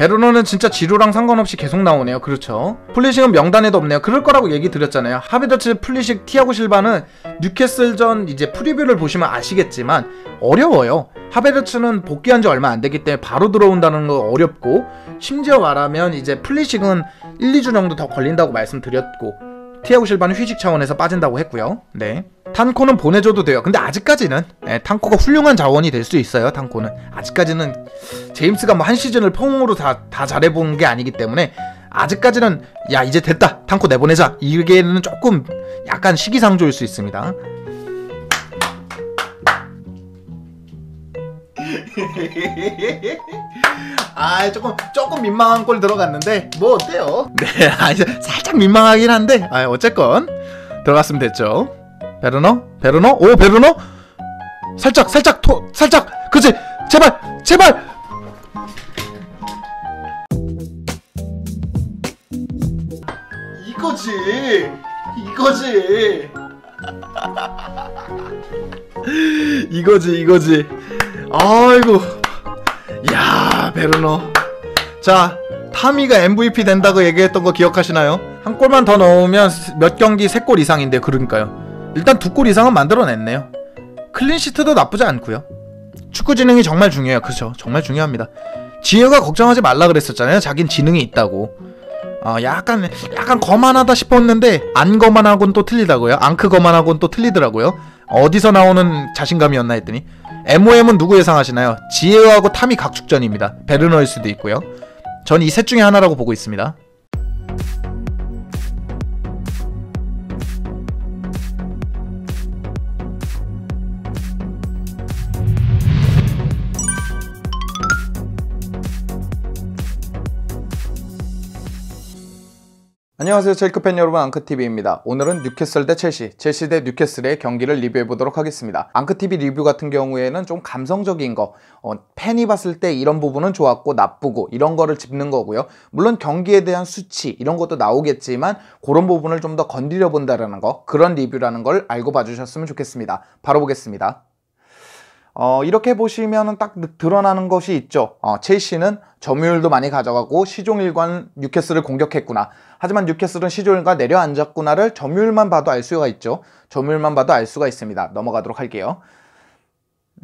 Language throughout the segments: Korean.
베르너는 진짜 지루랑 상관없이 계속 나오네요. 그렇죠. 풀리식은 명단에도 없네요. 그럴 거라고 얘기 드렸잖아요. 하베르츠, 풀리식, 티아고 실바는 뉴캐슬전 이제 프리뷰를 보시면 아시겠지만 어려워요. 하베르츠는 복귀한 지 얼마 안 되기 때문에 바로 들어온다는 거 어렵고 심지어 말하면 이제 풀리식은 1, 2주 정도 더 걸린다고 말씀드렸고 티아고 실바는 휴식 차원에서 빠진다고 했고요. 네. 탄코는 보내줘도 돼요. 근데 아직까지는 예, 탄코가 훌륭한 자원이 될 수 있어요. 탄코는 아직까지는 제임스가 뭐 한 시즌을 퐁으로 다, 다 잘해본 게 아니기 때문에 아직까지는 야 이제 됐다 탄코 내보내자 이게는 조금 약간 시기상조일 수 있습니다. 아 조금 조금 민망한 꼴 들어갔는데 뭐 어때요? 네, 아, 살짝 민망하긴 한데 아 어쨌건 들어갔으면 됐죠. 베르너, 베르너, 오 베르너, 살짝 살짝 토 살짝 그치 제발 제발! 이거지 이거지. 이거지 이거지 아이고. 야 베르너. 자 타미가 MVP 된다고 얘기했던 거 기억하시나요? 한 골만 더 넣으면 몇 경기 세골 이상인데 그러니까요. 일단 두골 이상은 만들어냈네요. 클린시트도 나쁘지 않고요. 축구 지능이 정말 중요해요. 그죠. 정말 중요합니다. 지혜가 걱정하지 말라 그랬었잖아요. 자긴 지능이 있다고 어 약간 약간 거만하다 싶었는데 안 거만하고는 또 틀리다고요 앙크 거만하고는 또 틀리더라고요 어디서 나오는 자신감이었나 했더니 MOM은 누구 예상하시나요? 지혜하고 탐이 각축전입니다. 베르너일 수도 있고요. 전 이 셋 중에 하나라고 보고 있습니다. 안녕하세요. 첼크 팬 여러분 앙크TV입니다. 오늘은 뉴캐슬 대 첼시 첼시 대 뉴캐슬의 경기를 리뷰해 보도록 하겠습니다. 앙크TV 리뷰 같은 경우에는 좀 감성적인 거 어, 팬이 봤을 때 이런 부분은 좋았고 나쁘고 이런 거를 짚는 거고요. 물론 경기에 대한 수치 이런 것도 나오겠지만 그런 부분을 좀 더 건드려 본다라는 거 그런 리뷰라는 걸 알고 봐주셨으면 좋겠습니다. 바로 보겠습니다 어, 이렇게 보시면 딱 드러나는 것이 있죠. 어, 첼시는 점유율도 많이 가져가고 시종일관 뉴캐슬을 공격했구나. 하지만 뉴캐슬은 시종일관 내려앉았구나를 점유율만 봐도 알 수가 있죠. 점유율만 봐도 알 수가 있습니다. 넘어가도록 할게요.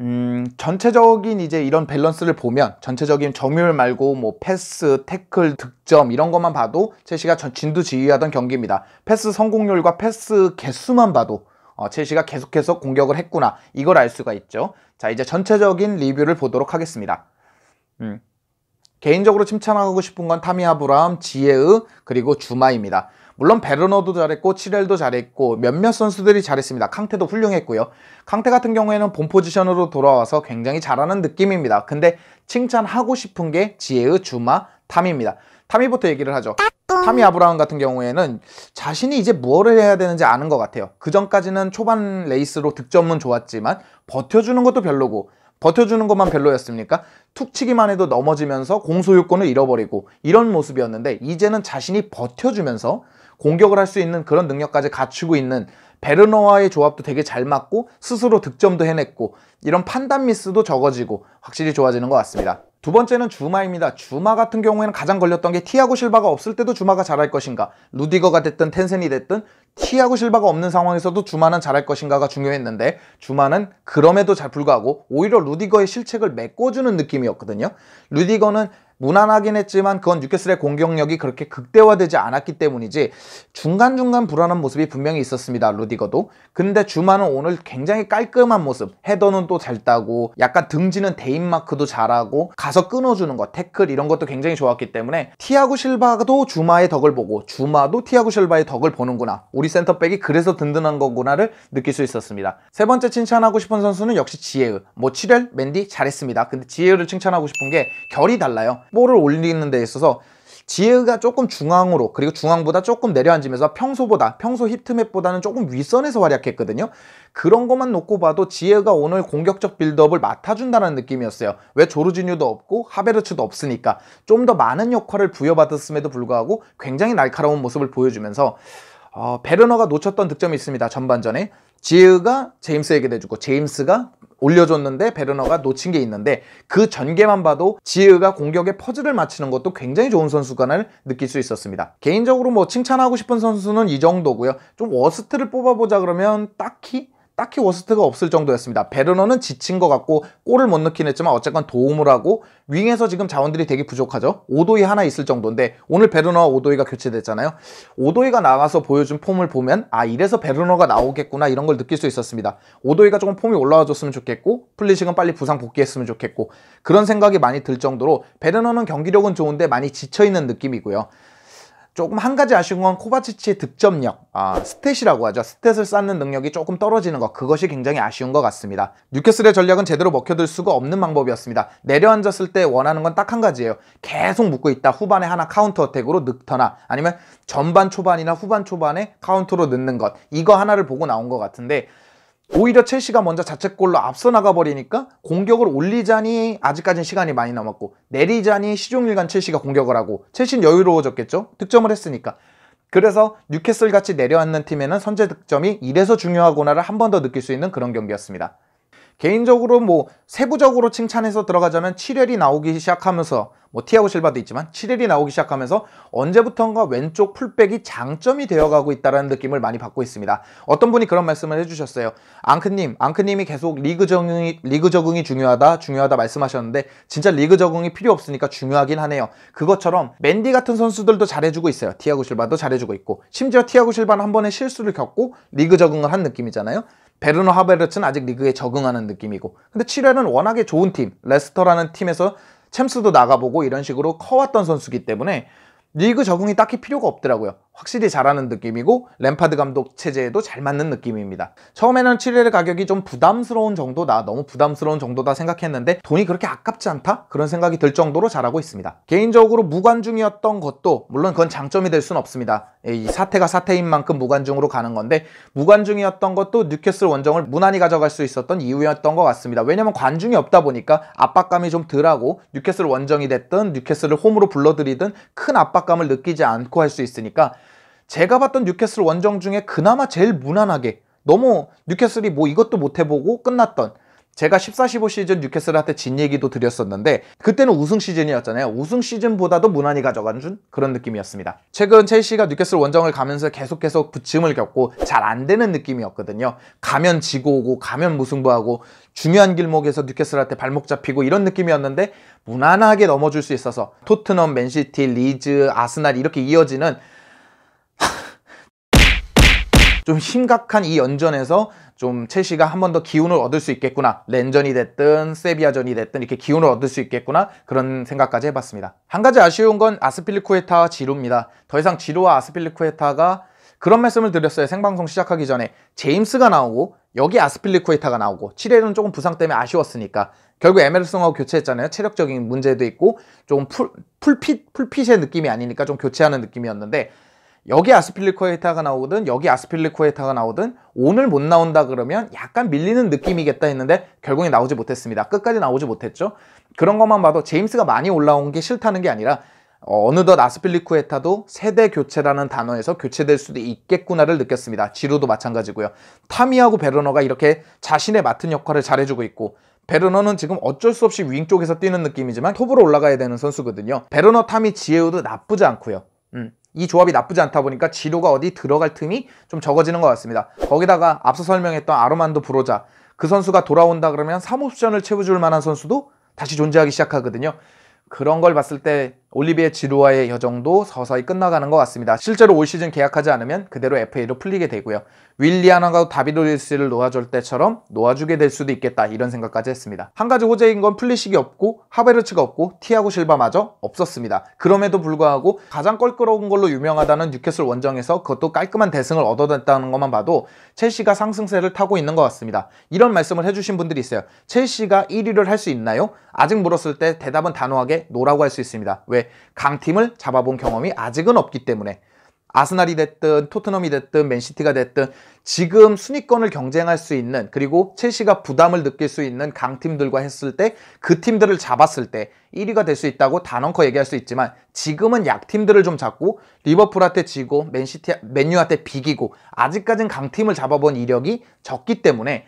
음, 전체적인 이제 이런 밸런스를 보면 전체적인 점유율 말고 뭐 패스, 태클, 득점 이런 것만 봐도 첼시가 진두지휘하던 경기입니다. 패스 성공률과 패스 개수만 봐도 어, 첼시가 계속해서 공격을 했구나 이걸 알 수가 있죠. 자 이제 전체적인 리뷰를 보도록 하겠습니다. 음. 개인적으로 칭찬하고 싶은 건 타미 아브라함, 지예흐 그리고 주마입니다. 물론 베르너도 잘했고 칠웰도 잘했고 몇몇 선수들이 잘했습니다. 캉테도 훌륭했고요. 캉테 같은 경우에는 본 포지션으로 돌아와서 굉장히 잘하는 느낌입니다. 근데 칭찬하고 싶은 게 지예흐, 주마, 타미입니다. 타미부터 얘기를 하죠. 타미 아브라함 같은 경우에는 자신이 이제 무엇을 해야 되는지 아는 것 같아요. 그 전까지는 초반 레이스로 득점은 좋았지만 버텨주는 것도 별로고 버텨주는 것만 별로였습니까? 툭 치기만 해도 넘어지면서 공소유권을 잃어버리고 이런 모습이었는데 이제는 자신이 버텨주면서 공격을 할 수 있는 그런 능력까지 갖추고 있는 베르너와의 조합도 되게 잘 맞고 스스로 득점도 해냈고 이런 판단 미스도 적어지고 확실히 좋아지는 것 같습니다. 두 번째는 주마입니다. 주마 같은 경우에는 가장 걸렸던 게 티아고 실바가 없을 때도 주마가 잘할 것인가 루디거가 됐든 텐센이 됐든 티아고 실바가 없는 상황에서도 주마는 잘할 것인가가 중요했는데 주마는 그럼에도 잘 불구하고 오히려 루디거의 실책을 메꿔주는 느낌이었거든요. 루디거는 무난하긴 했지만 그건 뉴캐슬의 공격력이 그렇게 극대화되지 않았기 때문이지 중간중간 불안한 모습이 분명히 있었습니다. 루디거도. 근데 주마는 오늘 굉장히 깔끔한 모습. 헤더는 또 잘 따고 약간 등지는 대인마크도 잘하고 가서 끊어주는 것, 태클 이런 것도 굉장히 좋았기 때문에 티아고 실바도 주마의 덕을 보고 주마도 티아고 실바의 덕을 보는구나. 우리 센터백이 그래서 든든한 거구나를 느낄 수 있었습니다. 세 번째 칭찬하고 싶은 선수는 역시 지에으. 뭐 치렐, 맨디 잘했습니다. 근데 지에으를 칭찬하고 싶은 게 결이 달라요. 볼을 올리는 데 있어서 지예흐가 조금 중앙으로 그리고 중앙보다 조금 내려앉으면서 평소보다 평소 heat map보다는 조금 윗선에서 활약했거든요. 그런 것만 놓고 봐도 지예흐가 오늘 공격적 build-up을 맡아준다는 느낌이었어요. 왜 조르지뉴도 없고 하베르츠도 없으니까. 좀 더 많은 역할을 부여받았음에도 불구하고 굉장히 날카로운 모습을 보여주면서 어, 베르너가 놓쳤던 득점이 있습니다 전반전에. 지예흐가 제임스에게 내주고 제임스가 올려줬는데 베르너가 놓친 게 있는데 그 전개만 봐도 지예흐가 공격에 퍼즐을 맞추는 것도 굉장히 좋은 선수구나를 느낄 수 있었습니다. 개인적으로 뭐 칭찬하고 싶은 선수는 이 정도고요. 좀 worst를 뽑아보자 그러면 딱히 딱히 worst가 없을 정도였습니다. 베르너는 지친 것 같고 골을 못 넣긴 했지만 어쨌건 도움을 하고 윙에서 지금 자원들이 되게 부족하죠. 오도이 하나 있을 정도인데 오늘 베르너와 오도이가 교체됐잖아요. 오도이가 나가서 보여준 폼을 보면 아 이래서 베르너가 나오겠구나 이런 걸 느낄 수 있었습니다. 오도이가 조금 폼이 올라와 줬으면 좋겠고 풀리식은 빨리 부상 복귀했으면 좋겠고 그런 생각이 많이 들 정도로 베르너는 경기력은 좋은데 많이 지쳐있는 느낌이고요. 조금 한 가지 아쉬운 건 코바치치의 득점력, 아, stat이라고 하죠. stat을 쌓는 능력이 조금 떨어지는 것, 그것이 굉장히 아쉬운 것 같습니다. 뉴캐슬의 전략은 제대로 먹혀들 수가 없는 방법이었습니다. 내려앉았을 때 원하는 건 딱 한 가지예요. 계속 묶고 있다. 후반에 하나 counter attack으로 넣거나 아니면 전반 초반이나 후반 초반에 counter로 넣는 것. 이거 하나를 보고 나온 것 같은데 오히려 첼시가 먼저 자책골로 앞서 나가버리니까 공격을 올리자니 아직까지는 시간이 많이 남았고 내리자니 시종일관 첼시가 공격을 하고 첼시는 여유로워졌겠죠? 득점을 했으니까. 그래서 뉴캐슬 같이 내려앉는 팀에는 선제 득점이 이래서 중요하구나를 한 번 더 느낄 수 있는 그런 경기였습니다. 개인적으로 뭐 세부적으로 칭찬해서 들어가자면 7혈이 나오기 시작하면서 뭐 티아고 실바도 있지만 7혈이 나오기 시작하면서 언제부턴가 왼쪽 풀백이 장점이 되어가고 있다는 느낌을 많이 받고 있습니다. 어떤 분이 그런 말씀을 해주셨어요. 앙크님, 앙크님이 계속 리그 적응이 리그 적응이 중요하다, 중요하다 말씀하셨는데 진짜 리그 적응이 필요 없으니까 중요하긴 하네요. 그것처럼 맨디 같은 선수들도 잘해주고 있어요. 티아고 실바도 잘해주고 있고 심지어 티아고 실바는 한 번의 실수를 겪고 리그 적응을 한 느낌이잖아요. 베르너 하베르츠는 아직 리그에 적응하는 느낌이고 근데 7회는 워낙에 좋은 팀 레스터라는 팀에서 챔스도 나가보고 이런 식으로 커왔던 선수기 때문에 리그 적응이 딱히 필요가 없더라고요. 확실히 잘하는 느낌이고 램파드 감독 체제에도 잘 맞는 느낌입니다. 처음에는 7일의 가격이 좀 부담스러운 정도다. 너무 부담스러운 정도다 생각했는데 돈이 그렇게 아깝지 않다? 그런 생각이 들 정도로 잘하고 있습니다. 개인적으로 무관중이었던 것도 물론 그건 장점이 될 수는 없습니다. 이 사태가 사태인 만큼 무관중으로 가는 건데 무관중이었던 것도 뉴캐슬 원정을 무난히 가져갈 수 있었던 이유였던 것 같습니다. 왜냐면 관중이 없다 보니까 압박감이 좀 덜하고 뉴캐슬 원정이 됐든 뉴캐슬을 홈으로 불러들이든 큰 압박감을 느끼지 않고 할 수 있으니까 제가 봤던 뉴캐슬 원정 중에 그나마 제일 무난하게 너무 뉴캐슬이 뭐 이것도 못 해보고 끝났던 제가 14, 15 시즌 뉴캐슬한테 진 얘기도 드렸었는데 그때는 우승 시즌이었잖아요. 우승 시즌보다도 무난히 가져간 준 그런 느낌이었습니다. 최근 첼시가 뉴캐슬 원정을 가면서 계속 계속 부침을 겪고 잘 안 되는 느낌이었거든요. 가면 지고 오고 가면 무승부하고 중요한 길목에서 뉴캐슬한테 발목 잡히고 이런 느낌이었는데 무난하게 넘어줄 수 있어서 토트넘, 맨시티, 리즈, 아스날 이렇게 이어지는 좀 심각한 이 연전에서 좀 첼시가 한 번 더 기운을 얻을 수 있겠구나. 렌전이 됐든 세비야전이 됐든 이렇게 기운을 얻을 수 있겠구나. 그런 생각까지 해봤습니다. 한 가지 아쉬운 건 아스필리쿠에타와 지루입니다. 더 이상 지루와 아스필리쿠에타가 그런 말씀을 드렸어요. 생방송 시작하기 전에 제임스가 나오고 여기 아스필리쿠에타가 나오고 7회는 조금 부상 때문에 아쉬웠으니까 결국 에메르송하고 교체했잖아요. 체력적인 문제도 있고 좀 풀, 풀핏, 풀핏의 느낌이 아니니까 좀 교체하는 느낌이었는데 여기 아스필리코에타가 나오든 여기 아스필리코에타가 나오든 오늘 못 나온다 그러면 약간 밀리는 느낌이겠다 했는데 결국에 나오지 못했습니다. 끝까지 나오지 못했죠. 그런 것만 봐도 제임스가 많이 올라온 게 싫다는 게 아니라 어, 느덧 아스필리쿠에타도 세대 교체라는 단어에서 교체될 수도 있겠구나를 느꼈습니다. 지루도 마찬가지고요. 타미하고 베르너가 이렇게 자신의 맡은 역할을 잘해주고 있고 베르너는 지금 어쩔 수 없이 윙 쪽에서 뛰는 느낌이지만 톱으로 올라가야 되는 선수거든요. 베르너, 타미, 지에우도 나쁘지 않고요. 음, 이 조합이 나쁘지 않다 보니까 지루가 어디 들어갈 틈이 좀 적어지는 것 같습니다. 거기다가 앞서 설명했던 아르만도 브로자 그 선수가 돌아온다 그러면 3옵션을 채워줄 만한 선수도 다시 존재하기 시작하거든요. 그런 걸 봤을 때 올리비에 지루와의 여정도 서서히 끝나가는 것 같습니다. 실제로 올 시즌 계약하지 않으면 그대로 FA로 풀리게 되고요. 윌리안과 다비드 루이스를 놓아줄 때처럼 놓아주게 될 수도 있겠다 이런 생각까지 했습니다. 한 가지 호재인 건 풀리식이 없고 하베르츠가 없고 티아고 실바마저 없었습니다. 그럼에도 불구하고 가장 껄끄러운 걸로 유명하다는 뉴캐슬 원정에서 그것도 깔끔한 대승을 얻어냈다는 것만 봐도 첼시가 상승세를 타고 있는 것 같습니다. 이런 말씀을 해주신 분들이 있어요. 첼시가 1위를 할 수 있나요? 아직 물었을 때 대답은 단호하게 no라고 할 수 있습니다. 왜? 강팀을 잡아본 경험이 아직은 없기 때문에 아스날이 됐든 토트넘이 됐든 맨시티가 됐든 지금 순위권을 경쟁할 수 있는 그리고 첼시가 부담을 느낄 수 있는 강팀들과 했을 때 그 팀들을 잡았을 때 1위가 될 수 있다고 단언커 얘기할 수 있지만 지금은 약팀들을 좀 잡고 리버풀한테 지고 맨시티 맨유한테 비기고 아직까진 강팀을 잡아본 이력이 적기 때문에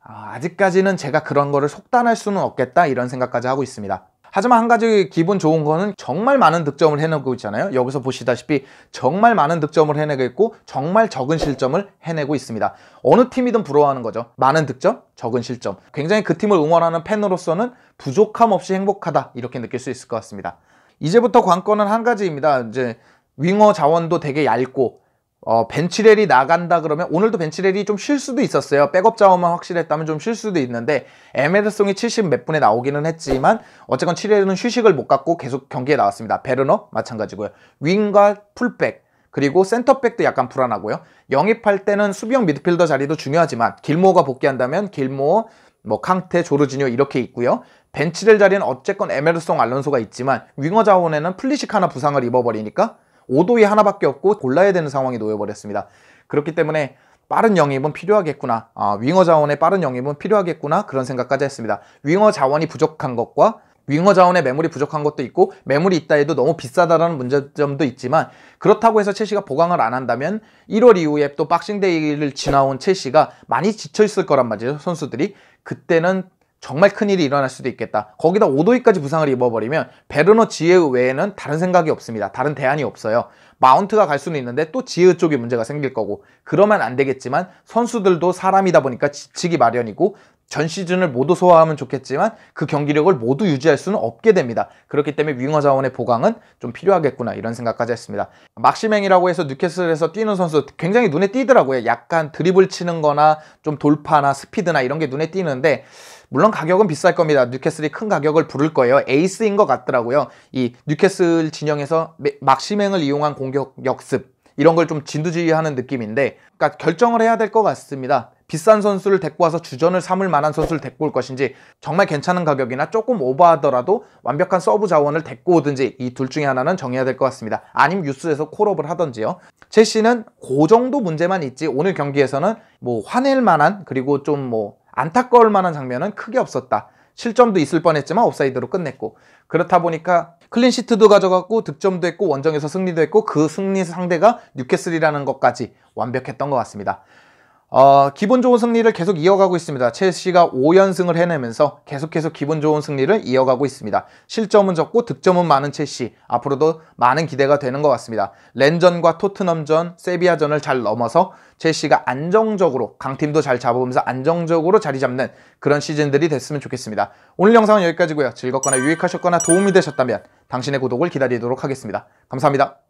아, 아직까지는 제가 그런 거를 속단할 수는 없겠다 이런 생각까지 하고 있습니다. 하지만 한 가지 기분 좋은 거는 정말 많은 득점을 해내고 있잖아요. 여기서 보시다시피 정말 많은 득점을 해내고 있고 정말 적은 실점을 해내고 있습니다. 어느 팀이든 부러워하는 거죠. 많은 득점, 적은 실점. 굉장히 그 팀을 응원하는 팬으로서는 부족함 없이 행복하다 이렇게 느낄 수 있을 것 같습니다. 이제부터 관건은 한 가지입니다. 이제 윙어 자원도 되게 얇고 어, 벤치렐이 나간다 그러면 오늘도 벤치렐이 좀 쉴 수도 있었어요. 백업 자원만 확실했다면 좀 쉴 수도 있는데 에메르송이 70 몇 분에 나오기는 했지만 어쨌건 칠웰은 휴식을 못 갖고 계속 경기에 나왔습니다. 베르너 마찬가지고요. 윙과 풀백 그리고 센터백도 약간 불안하고요. 영입할 때는 수비형 미드필더 자리도 중요하지만 길모어가 복귀한다면 길모어, 뭐 캉테, 조르지뉴 이렇게 있고요. 벤 칠웰 자리는 어쨌건 에메르송, 알론소가 있지만 윙어 자원에는 풀리식 하나 부상을 입어버리니까 오도이 하나밖에 없고 골라야 되는 상황이 놓여버렸습니다. 그렇기 때문에 빠른 영입은 필요하겠구나. 아, 윙어 자원의 빠른 영입은 필요하겠구나. 그런 생각까지 했습니다. 윙어 자원이 부족한 것과 윙어 자원의 매물이 부족한 것도 있고 매물이 있다 해도 너무 비싸다라는 문제점도 있지만 그렇다고 해서 첼시가 보강을 안 한다면 1월 이후에 또 박싱데이를 지나온 첼시가 많이 지쳐 있을 거란 말이죠 선수들이 그때는 정말 큰일이 일어날 수도 있겠다. 거기다 오도이까지 부상을 입어버리면 베르너 지에우 외에는 다른 생각이 없습니다. 다른 대안이 없어요. 마운트가 갈 수는 있는데 또 지예흐 쪽에 문제가 생길 거고 그러면 안 되겠지만 선수들도 사람이다 보니까 지치기 마련이고 전 시즌을 모두 소화하면 좋겠지만 그 경기력을 모두 유지할 수는 없게 됩니다. 그렇기 때문에 윙어 자원의 보강은 좀 필요하겠구나 이런 생각까지 했습니다. 막시맹이라고 해서 뉴캐슬에서 뛰는 선수 굉장히 눈에 띄더라고요. 약간 드리블 치는 거나 좀 돌파나 스피드나 이런 게 눈에 띄는데 물론 가격은 비쌀 겁니다. 뉴캐슬이 큰 가격을 부를 거예요. 에이스인 것 같더라고요. 이 뉴캐슬 진영에서 막시맹을 이용한 공격 역습 이런 걸 좀 진두지휘하는 느낌인데 그러니까 결정을 해야 될 것 같습니다. 비싼 선수를 데리고 와서 주전을 삼을 만한 선수를 데리고 올 것인지 정말 괜찮은 가격이나 조금 오버하더라도 완벽한 서브 자원을 데리고 오든지 이 둘 중에 하나는 정해야 될 것 같습니다. 아니면 youth에서 call-up을 하던지요. 첼시는 그 정도 문제만 있지 오늘 경기에서는 뭐 화낼 만한 그리고 좀 뭐 안타까울 만한 장면은 크게 없었다. 실점도 있을 뻔했지만 옵사이드로 끝냈고 그렇다 보니까 clean sheet도 가져갔고 득점도 했고 원정에서 승리도 했고 그 승리 상대가 뉴캐슬이라는 것까지 완벽했던 것 같습니다. 어, 기분 좋은 승리를 계속 이어가고 있습니다. 첼시가 5연승을 해내면서 계속해서 기분 좋은 승리를 이어가고 있습니다. 실점은 적고 득점은 많은 첼시. 앞으로도 많은 기대가 되는 것 같습니다. 렌전과 토트넘전, 세비야전을 잘 넘어서 첼시가 안정적으로 강팀도 잘 잡으면서 안정적으로 자리 잡는 그런 시즌들이 됐으면 좋겠습니다. 오늘 영상은 여기까지고요. 즐겁거나 유익하셨거나 도움이 되셨다면 당신의 구독을 기다리도록 하겠습니다. 감사합니다.